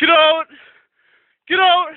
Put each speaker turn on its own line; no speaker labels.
Get out! Get out!